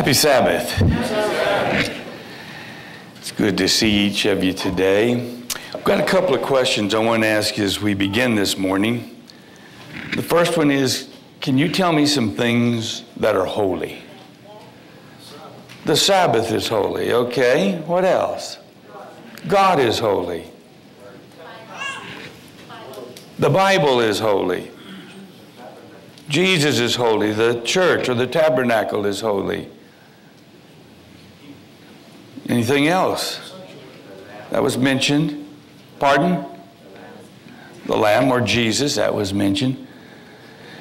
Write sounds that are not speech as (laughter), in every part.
Happy Sabbath. It's good to see each of you today. I've got a couple of questions I want to ask you as we begin this morning. The first one is Can you tell me some things that are holy? The Sabbath is holy, okay? What else? God is holy. The Bible is holy. Jesus is holy. The church or the tabernacle is holy. Anything else that was mentioned? Pardon? The Lamb or Jesus, that was mentioned.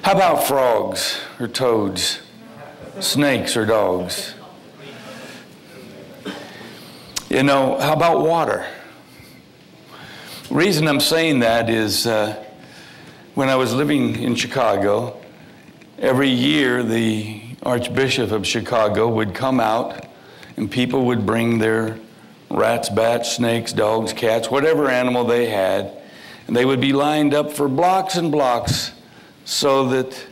How about frogs or toads? Snakes or dogs? You know, how about water? Reason I'm saying that is uh, when I was living in Chicago, Every year, the Archbishop of Chicago would come out and people would bring their rats, bats, snakes, dogs, cats, whatever animal they had, and they would be lined up for blocks and blocks so that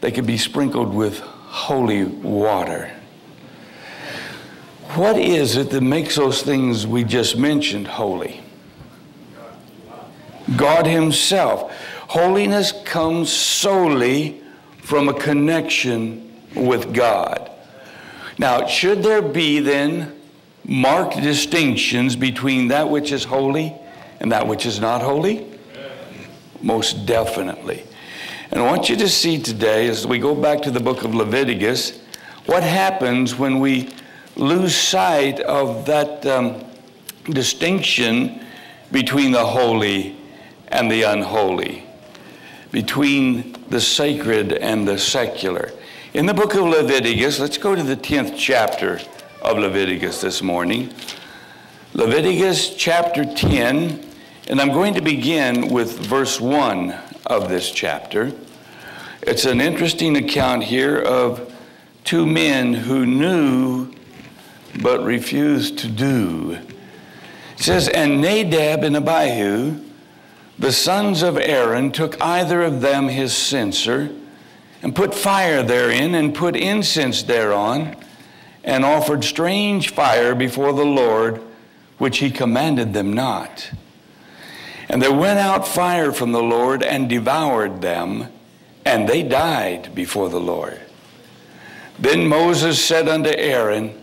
they could be sprinkled with holy water. What is it that makes those things we just mentioned holy? God Himself. Holiness comes solely from a connection with God. Now, should there be then marked distinctions between that which is holy and that which is not holy? Most definitely. And I want you to see today, as we go back to the book of Leviticus, what happens when we lose sight of that um, distinction between the holy and the unholy, between the sacred and the secular. In the book of Leviticus, let's go to the 10th chapter of Leviticus this morning. Leviticus chapter 10, and I'm going to begin with verse 1 of this chapter. It's an interesting account here of two men who knew but refused to do. It says, And Nadab and Abihu, the sons of Aaron took either of them his censer and put fire therein and put incense thereon and offered strange fire before the Lord, which he commanded them not. And there went out fire from the Lord and devoured them, and they died before the Lord. Then Moses said unto Aaron,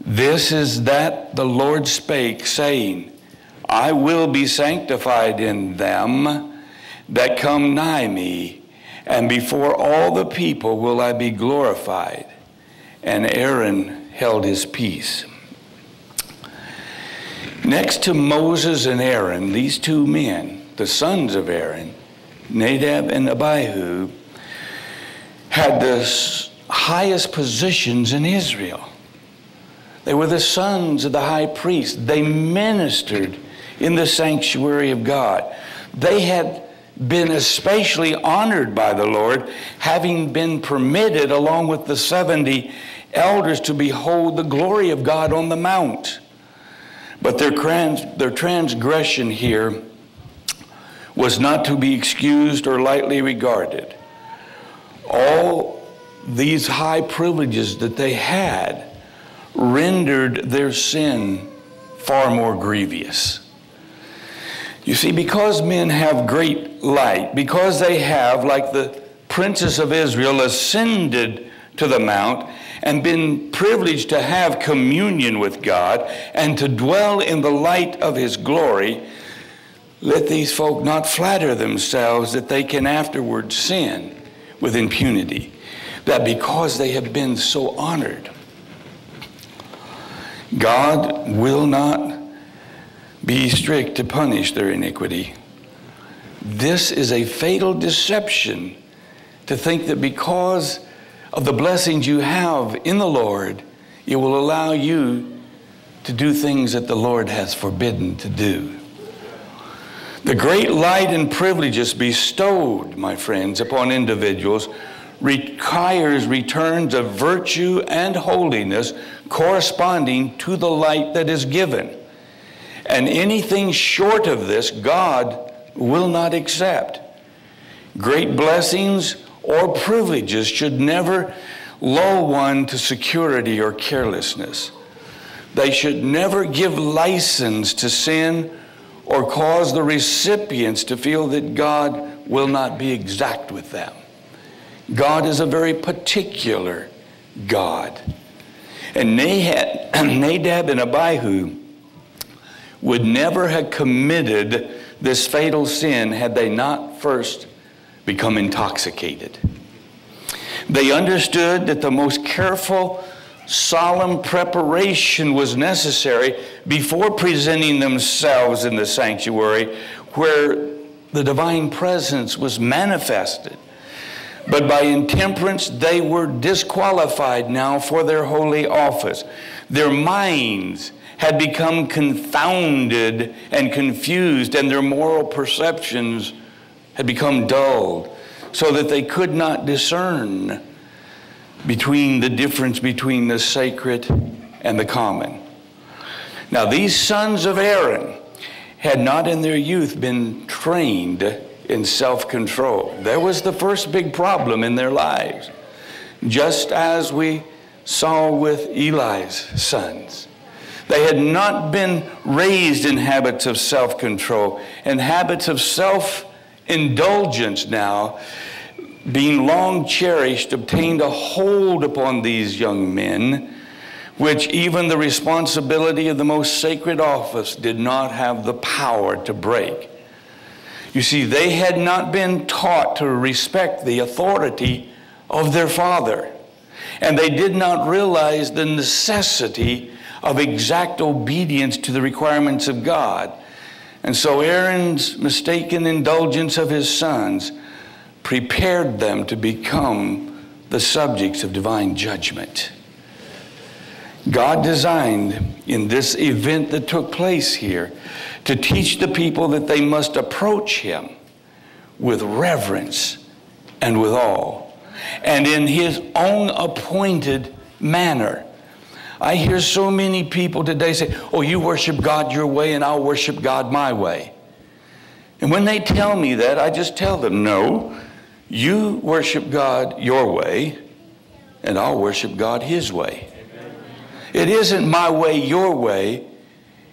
This is that the Lord spake, saying, I will be sanctified in them that come nigh me, and before all the people will I be glorified. And Aaron held his peace. Next to Moses and Aaron, these two men, the sons of Aaron, Nadab and Abihu, had the highest positions in Israel. They were the sons of the high priest. They ministered in the sanctuary of God. They had been especially honored by the Lord, having been permitted, along with the 70 elders, to behold the glory of God on the mount. But their, trans- their transgression here was not to be excused or lightly regarded. All these high privileges that they had rendered their sin far more grievous. You see, because men have great light, because they have, like the princes of Israel, ascended to the mount and been privileged to have communion with God and to dwell in the light of his glory, let these folk not flatter themselves that they can afterwards sin with impunity. That because they have been so honored, God will not be strict to punish their iniquity. This is a fatal deception to think that because of the blessings you have in the Lord, it will allow you to do things that the Lord has forbidden to do. The great light and privileges bestowed, my friends, upon individuals requires returns of virtue and holiness corresponding to the light that is given. And anything short of this, God will not accept. Great blessings or privileges should never lull one to security or carelessness. They should never give license to sin or cause the recipients to feel that God will not be exact with them. God is a very particular God. And (clears throat) Nadab and Abihu would never have committed this fatal sin had they not first become intoxicated. They understood that the most careful, solemn preparation was necessary before presenting themselves in the sanctuary where the divine presence was manifested. But by intemperance, they were disqualified now for their holy office. Their minds had become confounded and confused, and their moral perceptions had become dulled so that they could not discern between the difference between the sacred and the common. Now, these sons of Aaron had not in their youth been trained in self control. There was the first big problem in their lives, just as we saw with Eli's sons. They had not been raised in habits of self control and habits of self indulgence now, being long cherished, obtained a hold upon these young men, which even the responsibility of the most sacred office did not have the power to break. You see, they had not been taught to respect the authority of their father, and they did not realize the necessity of exact obedience to the requirements of God. And so Aaron's mistaken indulgence of his sons prepared them to become the subjects of divine judgment. God designed in this event that took place here to teach the people that they must approach Him with reverence and with awe, and in His own appointed manner. I hear so many people today say, Oh, you worship God your way, and I'll worship God my way. And when they tell me that, I just tell them, No, you worship God your way, and I'll worship God his way. It isn't my way, your way.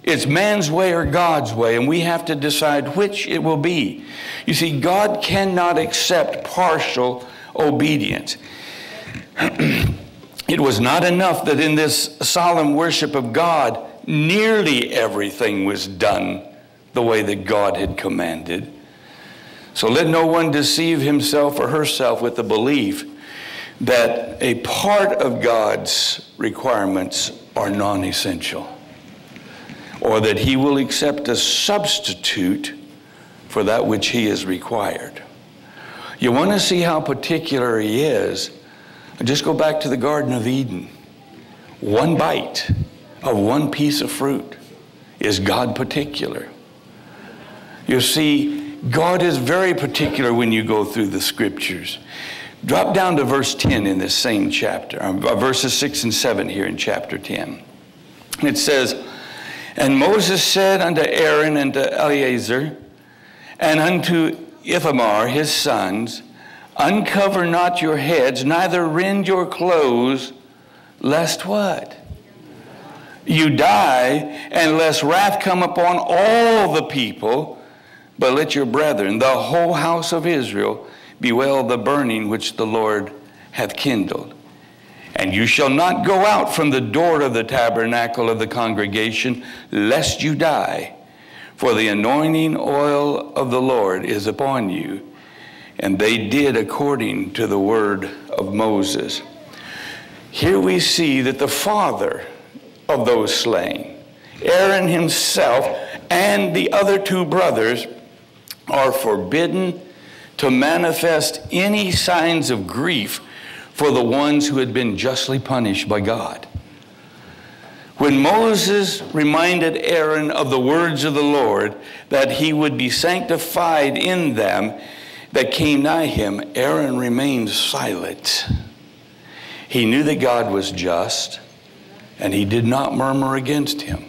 It's man's way or God's way, and we have to decide which it will be. You see, God cannot accept partial obedience. (clears throat) it was not enough that in this solemn worship of God, nearly everything was done the way that God had commanded. So let no one deceive himself or herself with the belief that a part of God's requirements are non essential or that he will accept a substitute for that which he is required. You want to see how particular he is? Just go back to the Garden of Eden. One bite of one piece of fruit is God particular. You see, God is very particular when you go through the scriptures. Drop down to verse 10 in this same chapter, uh, verses 6 and 7 here in chapter 10. It says, And Moses said unto Aaron and to Eleazar and unto Ithamar his sons, Uncover not your heads, neither rend your clothes, lest what? You die, and lest wrath come upon all the people, but let your brethren, the whole house of Israel, bewail the burning which the Lord hath kindled. And you shall not go out from the door of the tabernacle of the congregation, lest you die. For the anointing oil of the Lord is upon you and they did according to the word of Moses. Here we see that the father of those slain, Aaron himself, and the other two brothers are forbidden to manifest any signs of grief for the ones who had been justly punished by God. When Moses reminded Aaron of the words of the Lord, that he would be sanctified in them, that came nigh him, Aaron remained silent. He knew that God was just, and he did not murmur against him.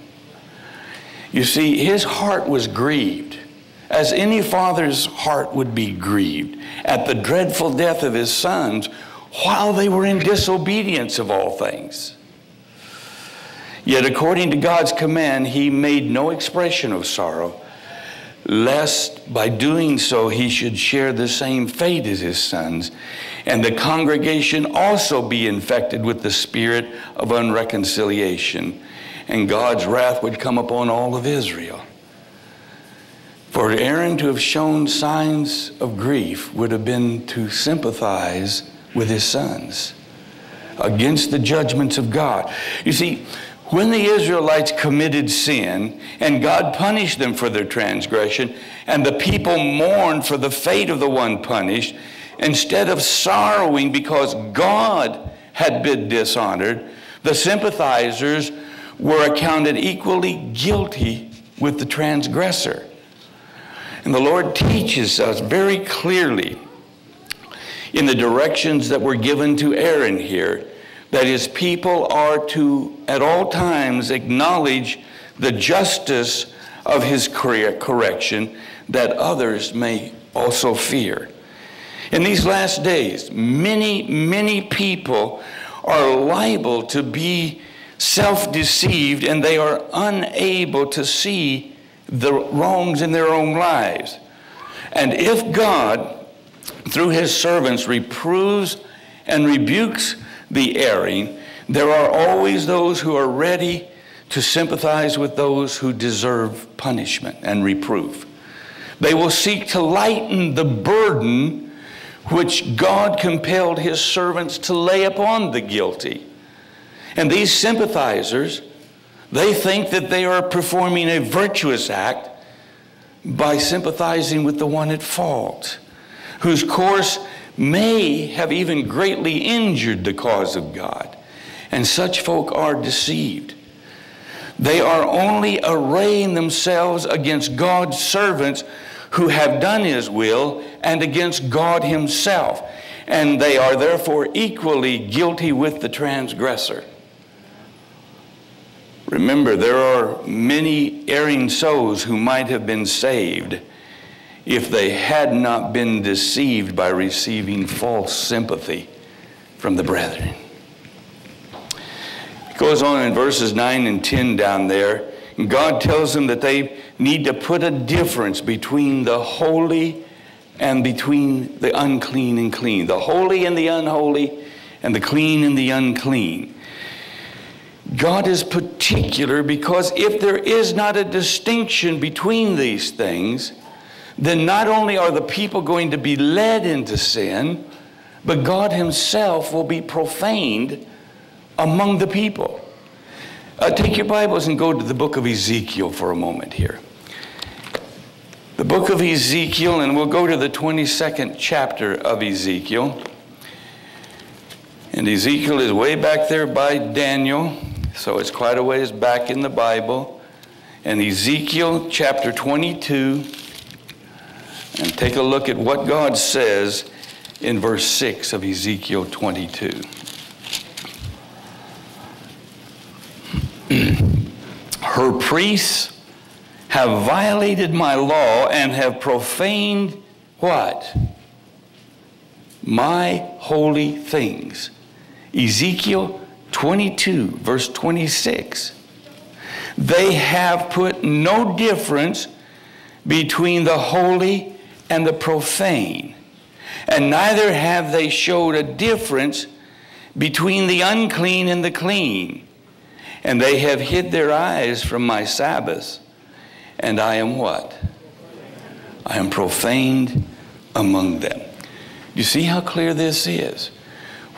You see, his heart was grieved, as any father's heart would be grieved at the dreadful death of his sons, while they were in disobedience of all things. Yet, according to God's command, he made no expression of sorrow, lest by doing so he should share the same fate as his sons, and the congregation also be infected with the spirit of unreconciliation, and God's wrath would come upon all of Israel. For Aaron to have shown signs of grief would have been to sympathize with his sons against the judgments of God. You see, when the Israelites committed sin and God punished them for their transgression, and the people mourned for the fate of the one punished, instead of sorrowing because God had been dishonored, the sympathizers were accounted equally guilty with the transgressor. And the Lord teaches us very clearly in the directions that were given to Aaron here that his people are to at all times acknowledge the justice of his correction that others may also fear. In these last days, many, many people are liable to be self deceived and they are unable to see the wrongs in their own lives. And if God, through his servants, reproves and rebukes the erring, there are always those who are ready to sympathize with those who deserve punishment and reproof. They will seek to lighten the burden which God compelled his servants to lay upon the guilty. And these sympathizers, they think that they are performing a virtuous act by sympathizing with the one at fault, whose course may have even greatly injured the cause of God. And such folk are deceived. They are only arraying themselves against God's servants who have done his will and against God himself. And they are therefore equally guilty with the transgressor. Remember, there are many erring souls who might have been saved if they had not been deceived by receiving false sympathy from the brethren. It goes on in verses 9 and 10 down there. God tells them that they need to put a difference between the holy and between the unclean and clean, the holy and the unholy, and the clean and the unclean. God is particular because if there is not a distinction between these things, then not only are the people going to be led into sin, but God Himself will be profaned among the people. Uh, take your Bibles and go to the book of Ezekiel for a moment here. The book of Ezekiel, and we'll go to the 22nd chapter of Ezekiel. And Ezekiel is way back there by Daniel. So it's quite a ways back in the Bible. And Ezekiel chapter 22, and take a look at what God says in verse 6 of Ezekiel 22. (clears throat) Her priests have violated my law and have profaned what? My holy things. Ezekiel 22, verse 26. They have put no difference between the holy and the profane, and neither have they showed a difference between the unclean and the clean. And they have hid their eyes from my Sabbaths, and I am what? I am profaned among them. You see how clear this is?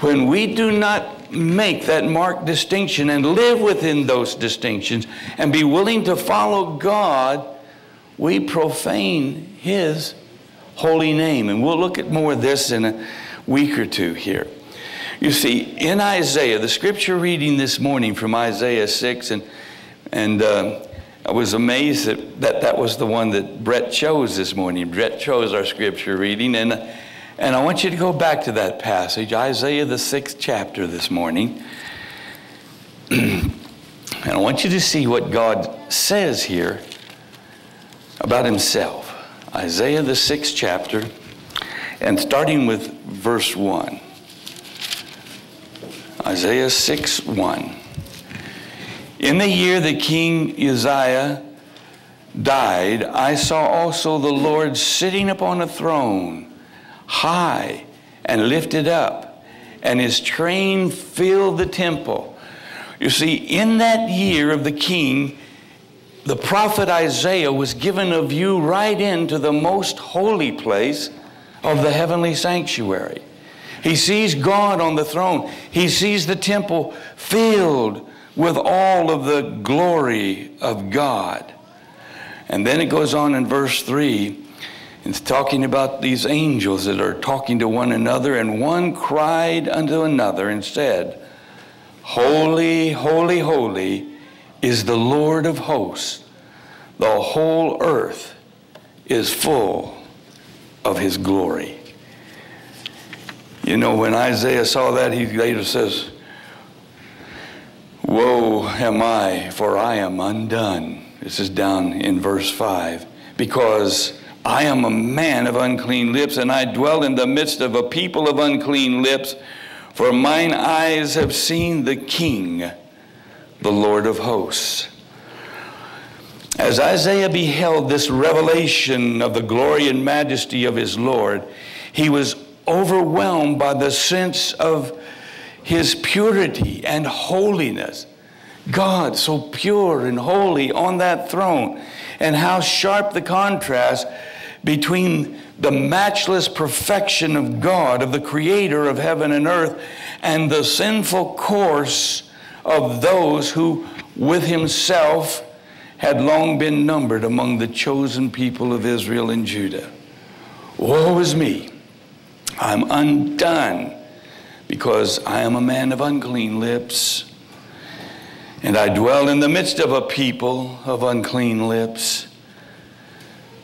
When we do not make that marked distinction and live within those distinctions and be willing to follow God, we profane His holy name. And we'll look at more of this in a week or two here. You see, in Isaiah, the scripture reading this morning from Isaiah 6, and, and uh, I was amazed that, that that was the one that Brett chose this morning. Brett chose our scripture reading, and and I want you to go back to that passage, Isaiah, the sixth chapter, this morning. (clears throat) and I want you to see what God says here about Himself. Isaiah, the sixth chapter, and starting with verse 1. Isaiah 6 1. In the year that King Uzziah died, I saw also the Lord sitting upon a throne, high and lifted up, and his train filled the temple. You see, in that year of the king, the prophet Isaiah was given a view right into the most holy place of the heavenly sanctuary. He sees God on the throne. He sees the temple filled with all of the glory of God. And then it goes on in verse 3. It's talking about these angels that are talking to one another, and one cried unto another and said, Holy, holy, holy is the Lord of hosts. The whole earth is full of his glory. You know, when Isaiah saw that, he later says, Woe am I, for I am undone. This is down in verse 5. Because I am a man of unclean lips, and I dwell in the midst of a people of unclean lips, for mine eyes have seen the King, the Lord of hosts. As Isaiah beheld this revelation of the glory and majesty of his Lord, he was overwhelmed by the sense of his purity and holiness. God, so pure and holy on that throne, and how sharp the contrast between the matchless perfection of God, of the creator of heaven and earth, and the sinful course of those who, with himself, had long been numbered among the chosen people of Israel and Judah. Woe is me! I'm undone because I am a man of unclean lips, and I dwell in the midst of a people of unclean lips.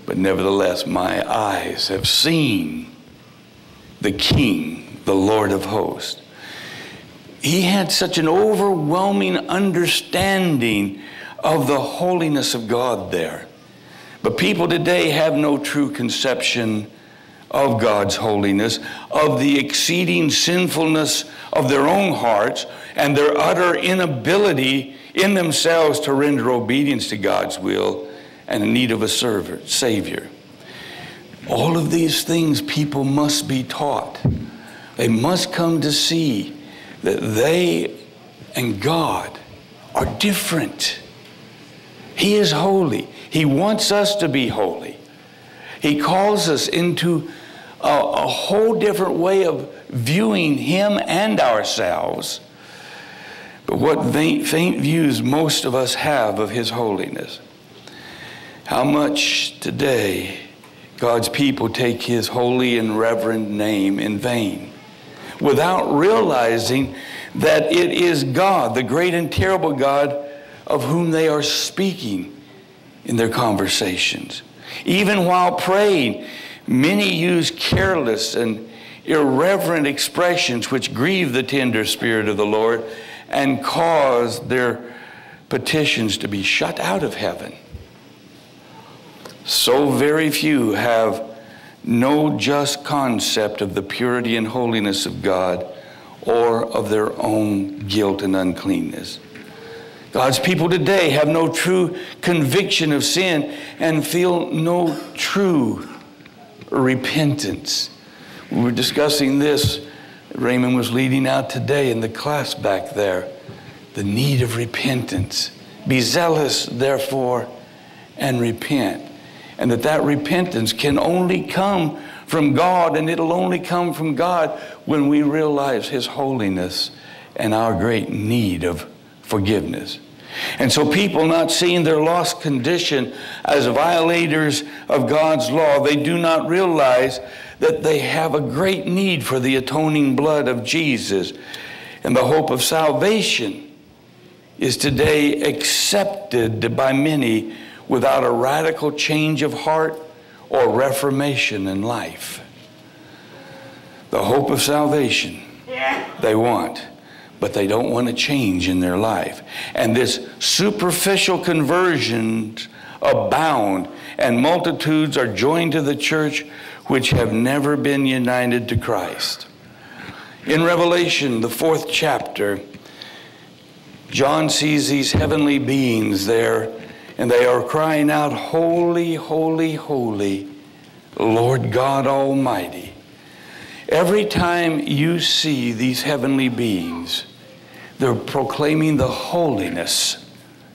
But nevertheless, my eyes have seen the King, the Lord of hosts. He had such an overwhelming understanding of the holiness of God there. But people today have no true conception of God's holiness, of the exceeding sinfulness of their own hearts, and their utter inability in themselves to render obedience to God's will and in need of a server, Savior. All of these things people must be taught. They must come to see that they and God are different. He is holy. He wants us to be holy. He calls us into a, a whole different way of viewing Him and ourselves. But what faint, faint views most of us have of His holiness. How much today God's people take His holy and reverend name in vain without realizing that it is God, the great and terrible God, of whom they are speaking in their conversations. Even while praying, Many use careless and irreverent expressions which grieve the tender spirit of the Lord and cause their petitions to be shut out of heaven. So very few have no just concept of the purity and holiness of God or of their own guilt and uncleanness. God's people today have no true conviction of sin and feel no true repentance. We were discussing this. Raymond was leading out today in the class back there. The need of repentance. Be zealous, therefore, and repent. And that that repentance can only come from God, and it'll only come from God when we realize His holiness and our great need of forgiveness. And so, people not seeing their lost condition as violators of God's law, they do not realize that they have a great need for the atoning blood of Jesus. And the hope of salvation is today accepted by many without a radical change of heart or reformation in life. The hope of salvation they want but they don't want to change in their life. And this superficial conversions abound, and multitudes are joined to the church which have never been united to Christ. In Revelation, the fourth chapter, John sees these heavenly beings there, and they are crying out, Holy, holy, holy, Lord God Almighty. Every time you see these heavenly beings, they're proclaiming the holiness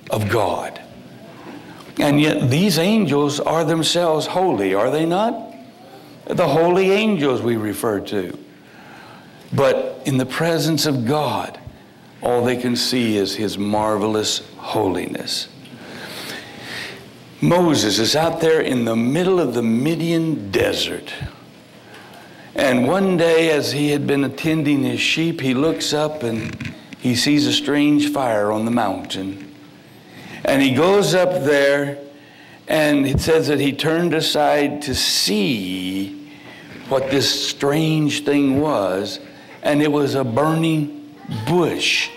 of God. And yet, these angels are themselves holy, are they not? The holy angels we refer to. But in the presence of God, all they can see is his marvelous holiness. Moses is out there in the middle of the Midian desert. And one day, as he had been attending his sheep, he looks up and he sees a strange fire on the mountain. And he goes up there, and it says that he turned aside to see what this strange thing was and it was a burning bush.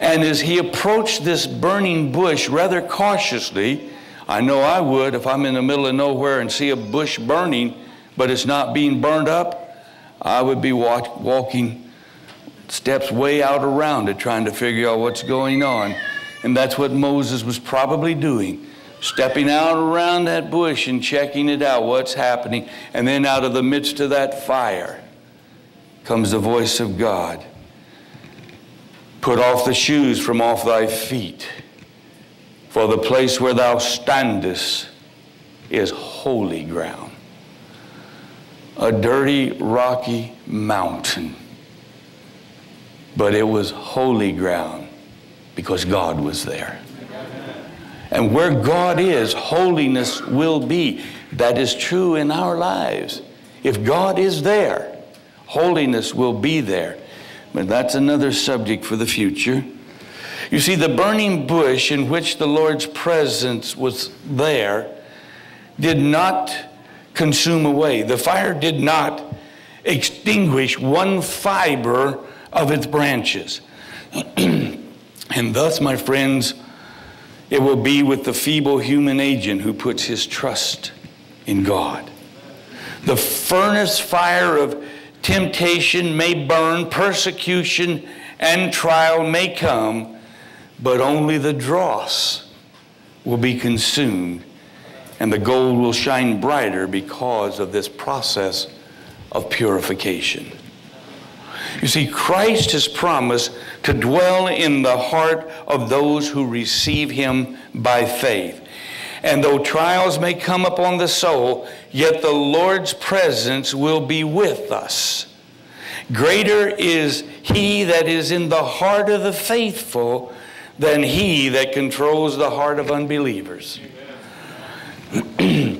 And as he approached this burning bush rather cautiously, I know I would if I'm in the middle of nowhere and see a bush burning, but it's not being burned up, I would be walk, walking steps way out around it trying to figure out what's going on. And that's what Moses was probably doing stepping out around that bush and checking it out, what's happening, and then out of the midst of that fire comes the voice of God. Put off the shoes from off thy feet, for the place where thou standest is holy ground. A dirty, rocky mountain, but it was holy ground because God was there. And where God is, holiness will be. That is true in our lives. If God is there, Holiness will be there. But that's another subject for the future. You see, the burning bush in which the Lord's presence was there did not consume away. The fire did not extinguish one fiber of its branches. (clears throat) and thus, my friends, it will be with the feeble human agent who puts his trust in God. The furnace fire of Temptation may burn, persecution and trial may come, but only the dross will be consumed, and the gold will shine brighter because of this process of purification. You see, Christ has promised to dwell in the heart of those who receive him by faith. And though trials may come upon the soul, yet the Lord's presence will be with us. Greater is he that is in the heart of the faithful than he that controls the heart of unbelievers. (clears throat)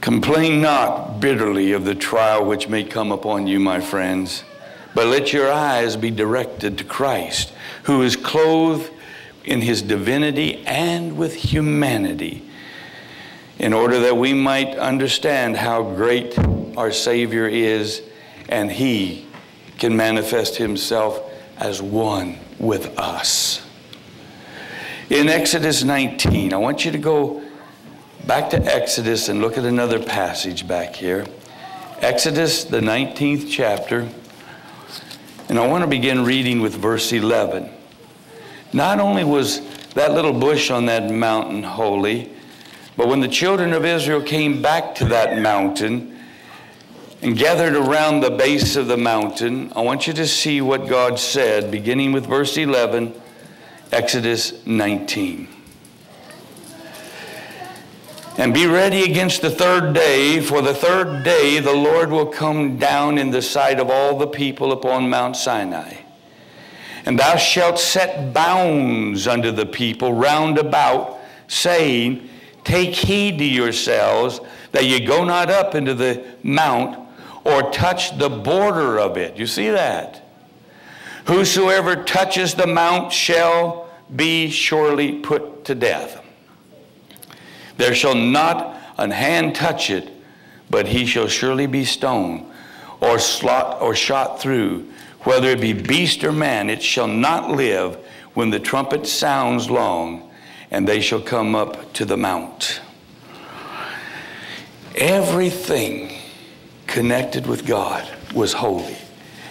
Complain not bitterly of the trial which may come upon you, my friends, but let your eyes be directed to Christ, who is clothed in his divinity and with humanity, in order that we might understand how great our Savior is and he can manifest himself as one with us. In Exodus 19, I want you to go back to Exodus and look at another passage back here. Exodus, the 19th chapter, and I want to begin reading with verse 11. Not only was that little bush on that mountain holy, but when the children of Israel came back to that mountain and gathered around the base of the mountain, I want you to see what God said, beginning with verse 11, Exodus 19. And be ready against the third day, for the third day the Lord will come down in the sight of all the people upon Mount Sinai. And thou shalt set bounds unto the people round about, saying, Take heed to yourselves that ye go not up into the mount or touch the border of it. You see that? Whosoever touches the mount shall be surely put to death. There shall not an hand touch it, but he shall surely be stoned or, slot, or shot through whether it be beast or man, it shall not live when the trumpet sounds long, and they shall come up to the mount. Everything connected with God was holy.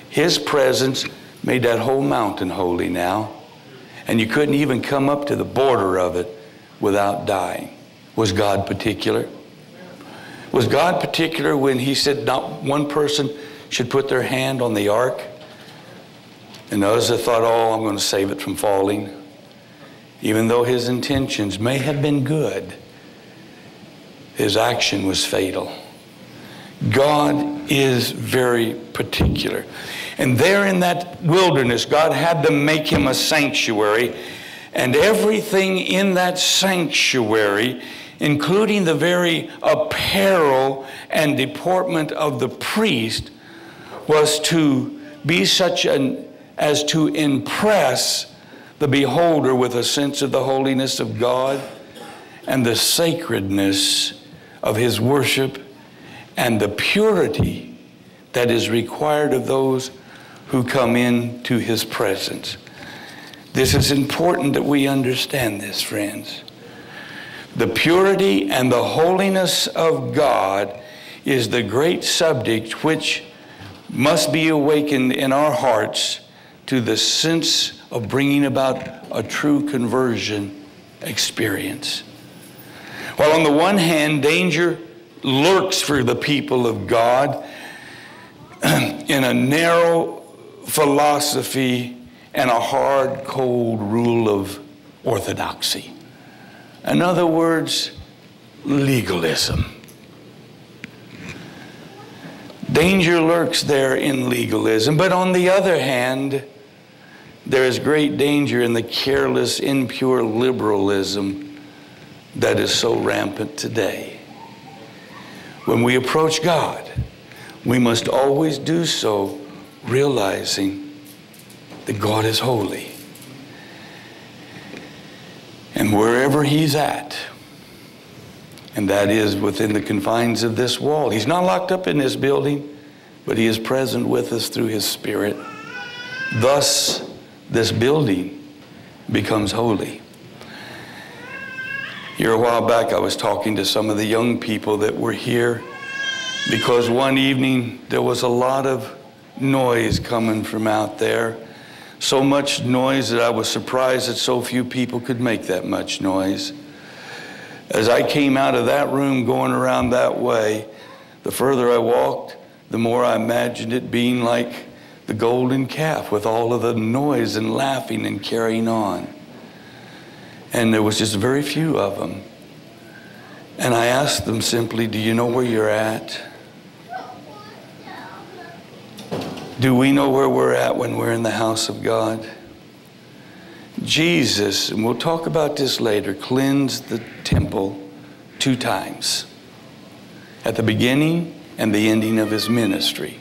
His presence made that whole mountain holy now. And you couldn't even come up to the border of it without dying. Was God particular? Was God particular when He said not one person should put their hand on the ark? And others that thought, oh, I'm going to save it from falling. Even though his intentions may have been good, his action was fatal. God is very particular. And there in that wilderness, God had to make him a sanctuary. And everything in that sanctuary, including the very apparel and deportment of the priest, was to be such an as to impress the beholder with a sense of the holiness of God and the sacredness of his worship and the purity that is required of those who come into his presence. This is important that we understand this, friends. The purity and the holiness of God is the great subject which must be awakened in our hearts to the sense of bringing about a true conversion experience. While on the one hand, danger lurks for the people of God (clears throat) in a narrow philosophy and a hard, cold rule of orthodoxy. In other words, legalism. Danger lurks there in legalism, but on the other hand, there is great danger in the careless, impure liberalism that is so rampant today. When we approach God, we must always do so realizing that God is holy. And wherever He's at, and that is within the confines of this wall, He's not locked up in this building, but He is present with us through His Spirit. Thus, this building becomes holy. A while back, I was talking to some of the young people that were here because one evening there was a lot of noise coming from out there. So much noise that I was surprised that so few people could make that much noise. As I came out of that room going around that way, the further I walked, the more I imagined it being like the golden calf with all of the noise and laughing and carrying on. And there was just very few of them. And I asked them simply, Do you know where you're at? Do we know where we're at when we're in the house of God? Jesus, and we'll talk about this later, cleansed the temple two times at the beginning and the ending of his ministry.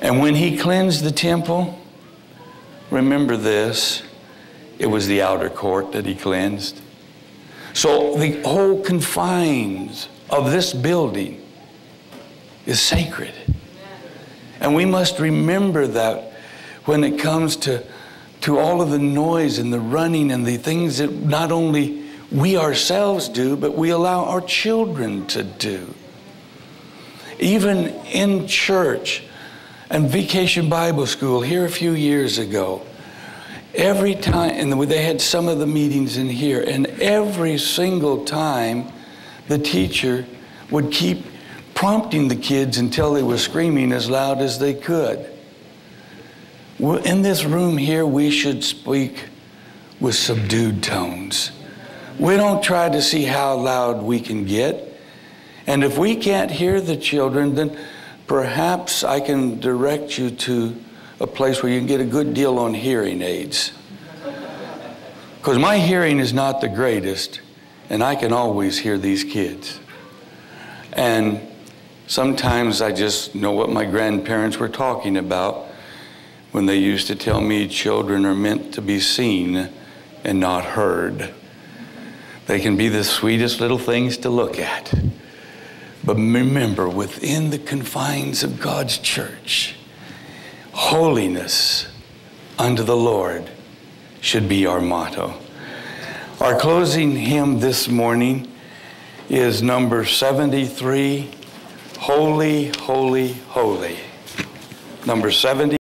And when he cleansed the temple, remember this, it was the outer court that he cleansed. So the whole confines of this building is sacred. And we must remember that when it comes to, to all of the noise and the running and the things that not only we ourselves do, but we allow our children to do. Even in church, and Vacation Bible School here a few years ago. Every time, and they had some of the meetings in here, and every single time the teacher would keep prompting the kids until they were screaming as loud as they could. In this room here, we should speak with subdued tones. We don't try to see how loud we can get. And if we can't hear the children, then perhaps I can direct you to a place where you can get a good deal on hearing aids. Because my hearing is not the greatest, and I can always hear these kids. And sometimes I just know what my grandparents were talking about when they used to tell me children are meant to be seen and not heard. They can be the sweetest little things to look at. But remember, within the confines of God's church, holiness unto the Lord should be our motto. Our closing hymn this morning is number 73 Holy, holy, holy. Number 70.